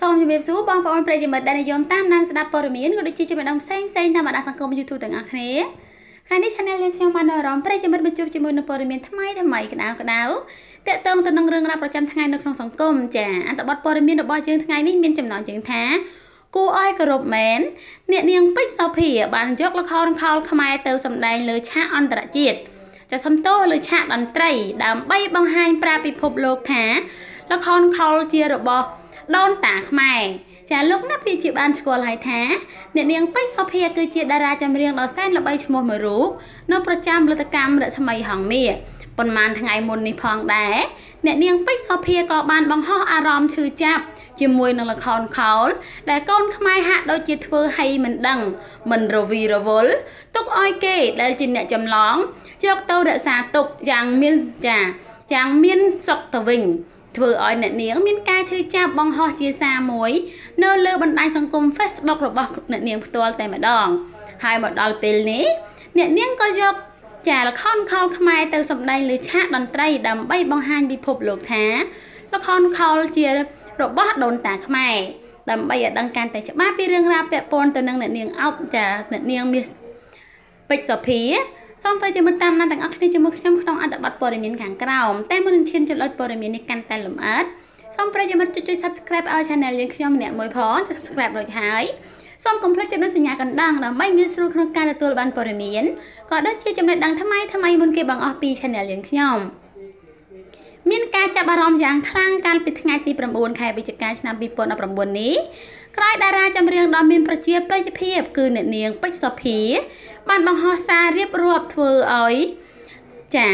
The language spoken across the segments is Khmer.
សូមជម្រាបសួរបងប្អូនប្រិយមិត្តដែលនិយមតាមដានស្ដាប់ព័ត៌មានក៏ដូចជាចំណេះផ្សេងផ្សេងតាមបណ្ដាសង្គម YouTube ទាំងអស់គ្នាថ្ងៃនេះ Channel យើងខ្ញុំបានអារម្មណ៍ប្រិយមិត្តបញ្ជួបជាមួយនឹងព័ត៌មានថ្មីថ្មីក្តៅក្តៅតកតងទៅនឹងរឿងរ៉ាវប្រចាំថ្ងៃនៅក្នុងសង្គមចាអន្តបទព័ត៌មានរបស់យើងថ្ងៃនេះមានចំណងជើងថាគួរឲ្យគោរពមែនអ្នកនាងពេជ្រសោភាបានយកល្ខោនខោលខ្មែរទៅសម្ដែងលើឆាកអន្តរជាតិចាសំទោសលើឆាកតន្ត្រី ដើម្បីបង្ហាញប្រាប់ពិភពលោកថាល្ខោនខោលជារបស់ ដូនតាខ្មែរចាលោកណាភីជាបានស្គាល់ហើយថាអ្នកនាងពេជ្រសុភាគឺជាតារាចម្រៀងដ៏សែនល្បីឈ្មោះមួយរូបនៅប្រចាំផលិតកម្មរស្មីហងមាប៉ុន្មានថ្ងៃមុននេះផងដែរអ្នកនាងពេជ្រសុភាក៏បានបង្ហោះអារម្មណ៍ឈឺចាប់ជាមួយនឹងល្ខោនខោលដែលកូនខ្មែរហាក់ដូចជាធ្វើឲ្យមិនដឹង មិនរវីរវល់ទុកឲ្យគេដែលជាអ្នកចម្លងយកទៅរក្សាទុកយ៉ាងមានចាយ៉ាងមានសុខទៅវិញ ធ្វើឲ្យអ្នកនាងមានការឈឺចាប់បង្ហោះជាសារមួយ នៅលើបណ្ដាញសង្គម Facebook របស់អ្នកនាងផ្ទាល់តែម្ដង ហើយមកដល់ពេលនេះអ្នកនាងក៏យកចាល្ខោនខោលខ្មែរទៅសម្ដែងលើឆាកតន្ត្រី ដើម្បីបង្ហាញពិភពលោកថាល្ខោនខោលជារបស់ដូនតាខ្មែរដើម្បីឲ្យដឹងកាន់តែច្បាស់ពីរឿងរ៉ាវពាក់ព័ន្ធទៅនឹងអ្នកនាងអោបចាអ្នកនាងមាសពេជ្រសុភា សូមទៅជាមិត្តតាមដានទាំងអស់គ្នាជាមួយខ្ញុំក្នុងអត្ថបទព័ត៌មានខាងក្រោមតែមុននឹងឈានចុចលុចព័ត៌មាននេះកាន់តែលម្អិតសូមប្រិយមិត្តចុច Subscribe ឲ្យ Channel យើងខ្ញុំម្នាក់មួយផងចុច Subscribe រួចហើយសូមកុំភ្លេចចុចសញ្ញាកណ្ដឹងដើម្បីងាយស្រួលក្នុងការទទួលបានព័ត៌មានក៏ដូចជាចំណេះដឹងថ្មីថ្មីមុនគេបងអស់ពី Channel យើងខ្ញុំ មានការចាប់អារម្មណ៍យ៉ាងខ្លាំងកាលពីថ្ងៃទី9ខែវិច្ឆិកាឆ្នាំ2019នេះក្រោយតារាចម្រៀងដ៏មានប្រជាប្រិយភាពគឺអ្នកនាងពេជ្រសុភា បានបង្ហោះសាររៀបរាប់ធ្វើឲ្យចា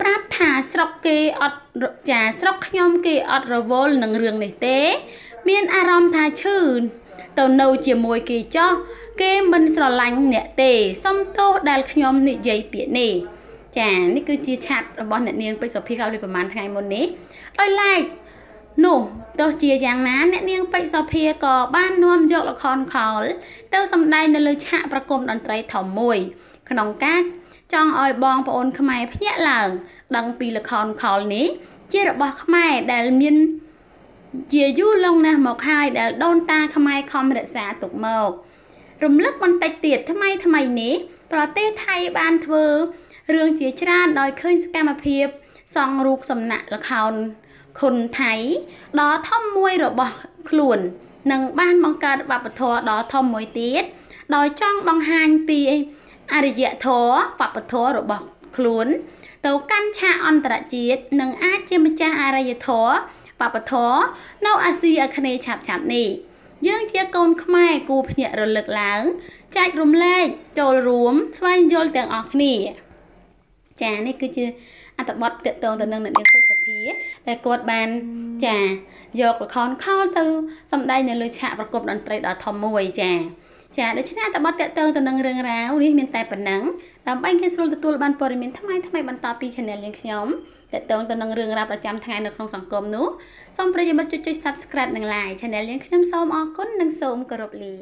ប្រាប់ថាស្រុកគេអត់ចាស្រុកខ្ញុំគេអត់រវល់នឹងរឿងនេះទេ មានអារម្មណ៍ថាឈឺទៅនៅជាមួយគេចោះគេមិនស្រឡាញ់អ្នកទេសុំទោសដែលខ្ញុំនិយាយពាក្យនេះ ចានេះគឺជាឆាតរបស់អ្នកនាងពេជ្រសុភាកាលពីប្រហែលថ្ងៃមុននេះដោយឡែកនោះទោះជាយ៉ាងណាអ្នកនាងពេជ្រសុភាក៏បាននាំយកល្ខោនខោលទៅសម្ដែងនៅលើឆាកប្រគំតន្ត្រីធំមួយ ក្នុងការចង់ឲ្យបងប្អូនខ្មែរភ្ញាក់ឡើង ដឹងពីល្ខោនខោលនេះ ជារបស់ខ្មែរដែលមានជាយូរលង់ណាស់មកហើយដែលដូនតាខ្មែរខំរក្សាទុកមករំលឹកបន្តិចទៀតថ្មីថ្មីនេះ ប្រទេសថៃបានធ្វើ រឿងជាច្រើនដោយឃើញសកម្មភាព សង់រូបសំណាក់ល្ខោនខុនថៃដ៏ធំមួយរបស់ខ្លួននិងបានបង្កើតវប្បធម៌ដ៏ធំមួយទៀតដោយចង់បង្ហាញពីអរិយធម៌វប្បធម៌របស់ខ្លួនទៅកាន់ឆាកអន្តរជាតិនិងអាចជាម្ចាស់អរិយធម៌វប្បធម៌នៅអាស៊ីអាគ្នេយ៍ឆាប់ឆាប់នេះយើងជាកូនខ្មែរគូភ្ញាក់រលឹកឡើងចែករំលែកចូលរួមស្វែងយល់ទាំងអស់គ្នា ចានេះគឺជាអត្ថបទតកតងទៅនឹងអ្នកនាងពេជ្រសភាដែលគាត់បានចាយកល្ខោនខោលទៅសម្ដែងនៅលើឆាកប្រកបតន្ត្រីដ៏ធំមួយចាចាដូច្នេះអត្ថបទតកតងទៅនឹងរឿងរ៉ាវនេះមានតែប៉ុណ្ណឹងដើម្បីងាយស្រួលទទួលបានព័ត៌មានថ្មីថ្មីបន្តពី Channel យើងខ្ញុំតកតងទៅនឹងរឿងរ៉ាវប្រចាំថ្ងៃនៅក្នុងសង្គមនោះសូមប្រិយមិត្តចុច Subscribe និង Like Channel យើងខ្ញុំសូមអរគុណនិងសូមគោរពលា